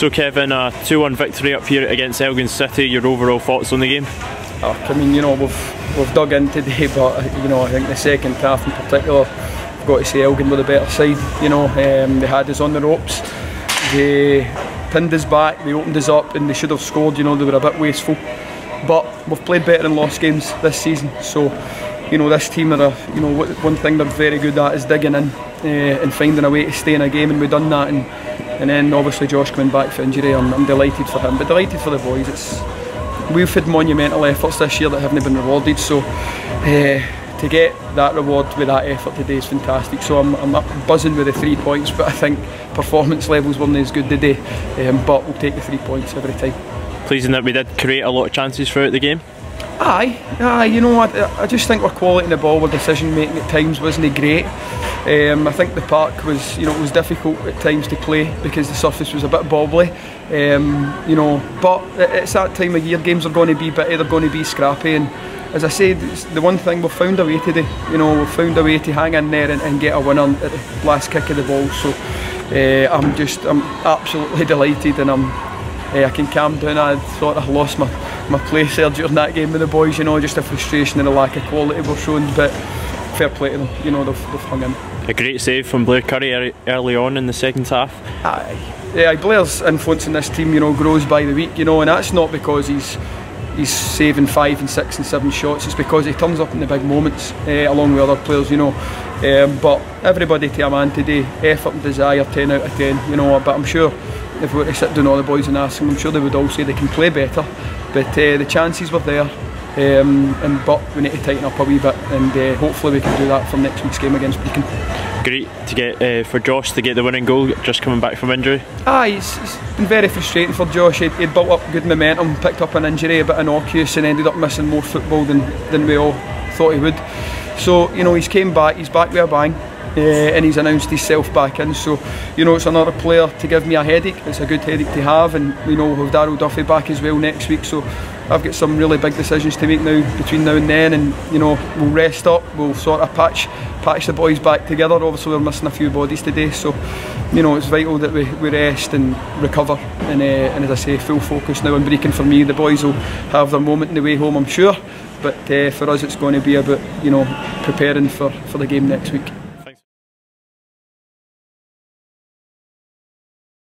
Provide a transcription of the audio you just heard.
So Kevin, a 2-1 victory up here against Elgin City, your overall thoughts on the game? Oh, I mean, you know, we've, we've dug in today, but you know, I think the second half in particular, I've got to say Elgin were the better side, you know, um, they had us on the ropes, they pinned us back, they opened us up and they should have scored, you know, they were a bit wasteful. But we've played better in lost games this season, so you know this team are a, you know one thing they're very good at is digging in uh, and finding a way to stay in a game, and we've done that. And and then obviously Josh coming back for injury, I'm, I'm delighted for him, but delighted for the boys. It's we've had monumental efforts this year that haven't been rewarded, so. Uh, to get that reward with that effort today is fantastic. So I'm, I'm buzzing with the three points, but I think performance levels weren't as good today. Um, but we'll take the three points every time pleasing that we did create a lot of chances throughout the game. Aye, aye, you know, I, I just think our quality in the ball, our decision making at times wasn't great. Um, I think the park was, you know, it was difficult at times to play because the surface was a bit bobbly. Um, you know, but it's that time of year, games are going to be bitty, they're going to be scrappy, and as I said, the one thing we've found a way today. You know, we've found a way to hang in there and, and get a winner at the last kick of the ball. So uh, I'm just, I'm absolutely delighted, and I'm uh, I can calm down. I thought I lost my, my place there during that game with the boys, you know, just a frustration and a lack of quality we're showing, but fair play to them, you know, they've, they've hung in. A great save from Blair Curry early on in the second half. Aye. Yeah, Blair's influence in this team, you know, grows by the week, you know, and that's not because he's he's saving five and six and seven shots. It's because he turns up in the big moments uh, along with other players, you know. Um, but everybody to a man today, effort and desire, 10 out of 10, you know. But I'm sure if we were to sit down all the boys and ask them, I'm sure they would all say they can play better. But uh, the chances were there. Um, and but we need to tighten up a wee bit, and uh, hopefully we can do that for next week's game against Brechin. Great to get uh, for Josh to get the winning goal, just coming back from injury. Ah, it's, it's been very frustrating for Josh. He'd, he'd, built up good momentum, picked up an injury, a bit innocuous, and ended up missing more football than than we all thought he would. So you know he's came back, he's back with a bang uh, and he's announced himself back in. So, you know, it's another player to give me a headache. It's a good headache to have, and you know, we'll have Darryl Duffy back as well next week. So, I've got some really big decisions to make now between now and then, and you know, we'll rest up. We'll sort of patch patch the boys back together. Obviously, we're missing a few bodies today, so you know, it's vital that we, we rest and recover. And, uh, and as I say, full focus now on Brechin for me. The boys will have their moment in the way home, I'm sure. But uh, for us, it's going to be about you know preparing for, for the game next week.